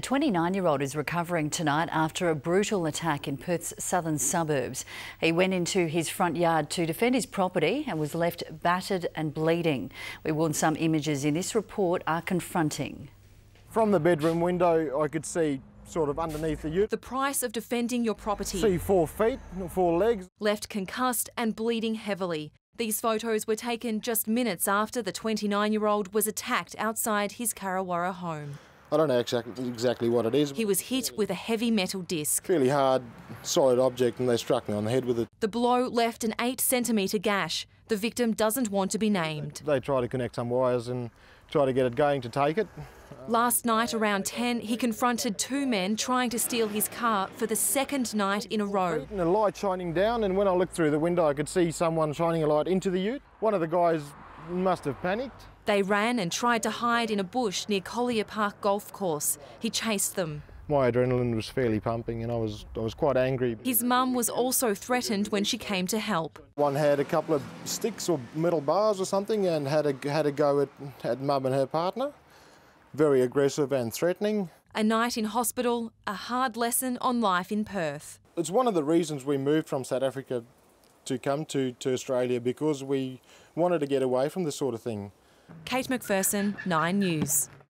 A 29 year old is recovering tonight after a brutal attack in Perth's southern suburbs. He went into his front yard to defend his property and was left battered and bleeding. We warn some images in this report are confronting. From the bedroom window, I could see sort of underneath the ute. The price of defending your property. See four feet, four legs. Left concussed and bleeding heavily. These photos were taken just minutes after the 29 year old was attacked outside his Karawara home. I don't know exactly, exactly what it is. He was hit with a heavy metal disc. Fairly hard, solid object, and they struck me on the head with it. The blow left an 8 centimetre gash. The victim doesn't want to be named. They try to connect some wires and try to get it going to take it. Last night around 10, he confronted two men trying to steal his car for the second night in a row. And a light shining down, and when I looked through the window, I could see someone shining a light into the ute. One of the guys must have panicked. They ran and tried to hide in a bush near Collier Park Golf Course. He chased them. My adrenaline was fairly pumping and I was, I was quite angry. His mum was also threatened when she came to help. One had a couple of sticks or metal bars or something and had a, had a go at, at mum and her partner. Very aggressive and threatening. A night in hospital, a hard lesson on life in Perth. It's one of the reasons we moved from South Africa to come to, to Australia because we wanted to get away from this sort of thing. Kate McPherson, 9 News.